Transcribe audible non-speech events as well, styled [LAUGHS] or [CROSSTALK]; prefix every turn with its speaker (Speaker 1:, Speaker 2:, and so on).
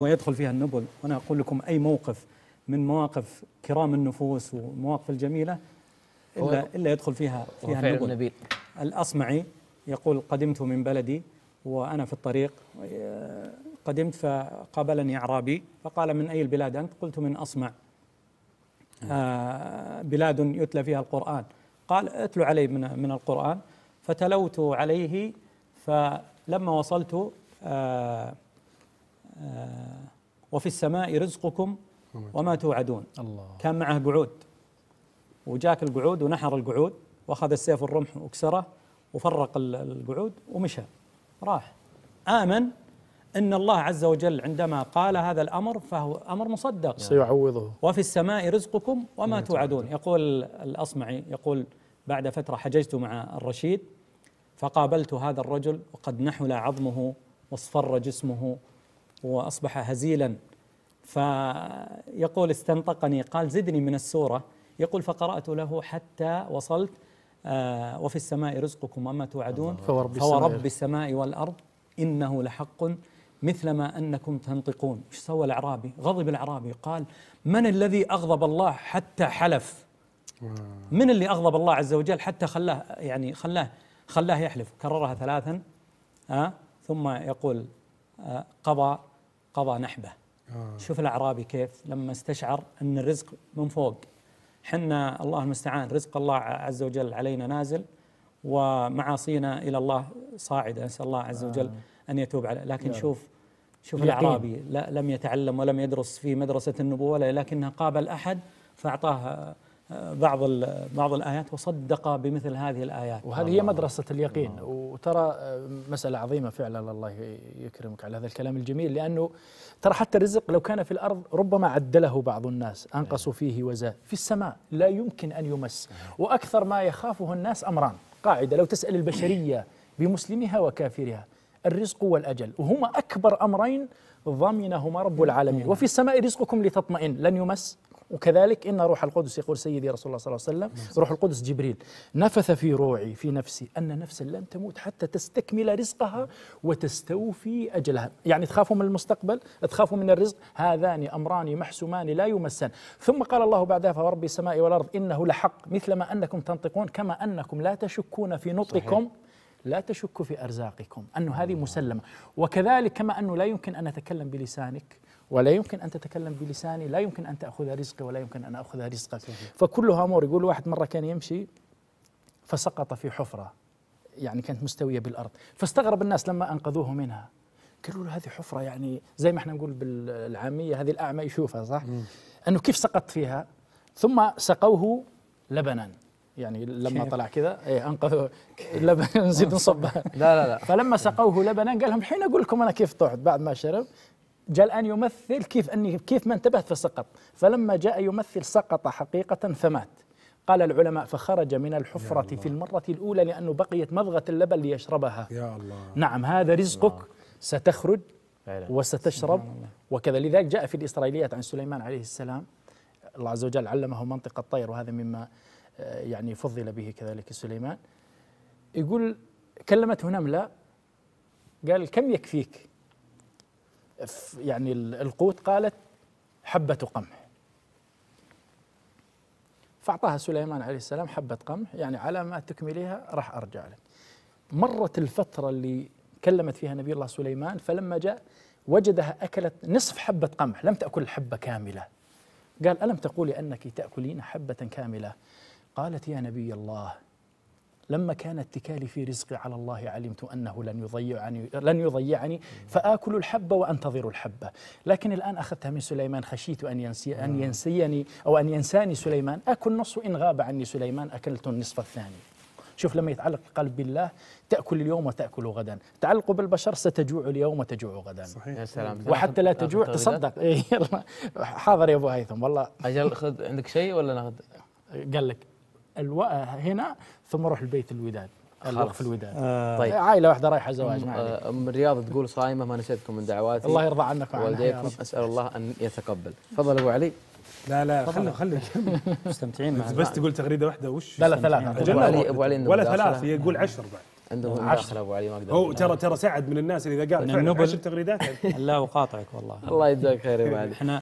Speaker 1: ويدخل فيها النبل. وأنا أقول لكم أي موقف من مواقف كرام النفوس والمواقف الجميلة إلا, إلا يدخل فيها فيها النبل.
Speaker 2: نبيل
Speaker 1: الأصمعي يقول قدمت من بلدي وأنا في الطريق. قدمت فقابلني أعرابي فقال من أي البلاد أنت؟ قلت من أصمع. آه، بلاد يتلى فيها القرآن. قال اتلو علي من من القرآن. فتلوت عليه فلما وصلت آه، آه، وفي السماء رزقكم وما توعدون.
Speaker 3: الله.
Speaker 1: كان معه قعود. وجاك القعود ونحر القعود وأخذ السيف والرمح وكسره وفرق ال- القعود ومشى. راح. آمن إن الله عز وجل عندما قال هذا الأمر فهو أمر مصدق.
Speaker 3: سيعوضه.
Speaker 1: وفي السماء رزقكم وما توعدون. يقول الأصمعي يقول بعد فترة حججت مع الرشيد فقابلت هذا الرجل وقد نحل عظمه واصفر جسمه وأصبح هزيلا. فيقول استنطقني قال زدني من السورة. يقول فقرأت له حتى وصلت آه وفي السماء رزقكم وما توعدون.
Speaker 3: فورب السماء
Speaker 1: فورب السماء. والأرض إنه لحق مثلما أنكم تنطقون. إيش سوى الأعرابي؟ غضب الأعرابي. قال من الذي أغضب الله حتى حلف؟ من اللي أغضب الله عز وجل حتى خلاه يعني خلاه خلاه يحلف؟ كررها ثلاثا آه ثم يقول قضى قضى نحبه. شوف الأعرابي كيف لما استشعر أن الرزق من فوق. حنا الله المستعان رزق الله عز وجل علينا نازل ومعاصينا إلى الله صاعدة. نسأل الله عز وجل أن يتوب عليه. لكن شوف شوف لا لم يتعلم ولم يدرس في مدرسة النبوة لكنه قابل أحد فأعطاه آه، بعض بعض الآيات وصدق بمثل هذه الآيات.
Speaker 3: وهذه هي مدرسة اليقين. وترى آه، مسألة عظيمة فعلا الله يكرمك على هذا الكلام الجميل لأنه ترى حتى الرزق لو كان في الأرض ربما عدله بعض الناس أنقصوا فيه وزاد. في السماء لا يمكن أن يمس. وأكثر ما يخافه الناس أمران. قاعدة لو تسأل البشرية بمسلمها وكافرها الرزق والأجل. وهما أكبر أمرين ضمنهما رب العالمين. وفي السماء رزقكم لتطمئن. لن يمس. وكذلك إن روح القدس يقول سيدي رسول الله صلى الله عليه وسلم روح القدس جبريل نفث في روعي في نفسي أن نفسا لن تموت حتى تستكمل رزقها وتستوفي أجلها. يعني تخافوا من المستقبل؟ تخافوا من الرزق؟ هذان أمران محسومان لا يمسان. ثم قال الله بعدها فورب السماء والأرض إنه لحق مثلما أنكم تنطقون كما أنكم لا تشكون في نطقكم. لا تشك في أرزاقكم أنه هذه مسلمة. وكذلك كما أنه لا يمكن أن أتكلم بلسانك ولا يمكن أن تتكلم بلساني لا يمكن أن تأخذ رزقي ولا يمكن أن أخذ رزقك. فكلها أمور يقول واحد مرة كان يمشي فسقط في حفرة يعني كانت مستوية بالأرض. فاستغرب الناس لما أنقذوه منها. قالوا له هذه حفرة يعني زي ما إحنا نقول بالعامية هذه الأعمى يشوفها صح؟ أنه كيف سقط فيها؟ ثم سقوه لبنا. يعني لما؟ طلع كذا إيه انقذوا لبن [LAUGHS] نزيد نصبها
Speaker 2: لا لا لا.
Speaker 3: فلما سقوه لبنا قال لهم الحين أقول لكم أنا كيف طعت بعد ما شرب؟ جاء الان يمثل كيف اني كيف ما انتبهت فسقط فلما جاء يمثل سقط حقيقة فمات. قال العلماء فخرج من الحفرة في المرة الأولى لأنه بقيت مضغة اللبن ليشربها.
Speaker 4: يا الله.
Speaker 3: نعم هذا رزقك. ستخرج. وستشرب. وكذا لذلك جاء في الإسرائيليات عن سليمان عليه السلام. الله عز وجل علمه منطق الطير وهذا مما يعني فضل به كذلك سليمان. يقول كلمته نملة قال كم يكفيك؟ يعني ال- القوت قالت حبة قمح. فأعطاها سليمان عليه السلام حبة قمح يعني على ما تكمليها راح أرجع لك. مرت الفترة اللي كلمت فيها نبي الله سليمان فلما جاء وجدها أكلت نصف حبة قمح لم تأكل حبة كاملة. قال ألم تقولي أنك تأكلين حبة كاملة؟ قالت يا نبي الله لما كان اتكالي في رزقي على الله علمت أنه لن يضيعني لن يضيعني فآكل الحبة وأنتظر الحبة، لكن الآن أخذتها من سليمان خشيت أن ينسي أن ينسيني أو أن ينساني سليمان، آكل نصف إن غاب عني سليمان أكلت النصف الثاني. شوف لما يتعلق القلب بالله تأكل اليوم وتأكل غدا، تعلق بالبشر ستجوع اليوم وتجوع غدا.
Speaker 4: صحيح.
Speaker 2: يا سلام.
Speaker 3: وحتى لا تجوع؟ تصدق. [LAUGHS] إيه يلا. حاضر يا أبو هيثم والله.
Speaker 2: أجل خذ عندك شيء ولا ناخذ؟
Speaker 3: قال لك. هنا ثم روح البيت الوداد الوقف الوداد.
Speaker 1: آه
Speaker 2: طيب.
Speaker 3: عائلة واحدة رايحة زواج ما.
Speaker 2: آه، أم الرياض تقول صايمة ما نسيتكم من دعواتي.
Speaker 3: الله يرضى عنك
Speaker 2: والديكم أسأل الله أن يتقبل. تفضل أبو علي.
Speaker 4: لا لا خلي خلي [LAUGHS]
Speaker 1: مستمتعين معنا
Speaker 4: بس تقول تغريدة واحدة وش؟
Speaker 3: لا لا
Speaker 2: أبو
Speaker 4: لا،
Speaker 2: علي- أبو علي
Speaker 4: ولا
Speaker 2: مداخلة.
Speaker 4: ثلاث هي يقول عشر بعد.
Speaker 2: عندهم
Speaker 3: عشر.
Speaker 2: أبو علي ما أقدر.
Speaker 4: هو. ترى ترى سعد من الناس اللي إذا قال فعلا. عشر تغريدات. [LAUGHS]
Speaker 1: لا اقاطعك والله.
Speaker 2: الله يجزاك خير يا أبو علي.
Speaker 1: إحنا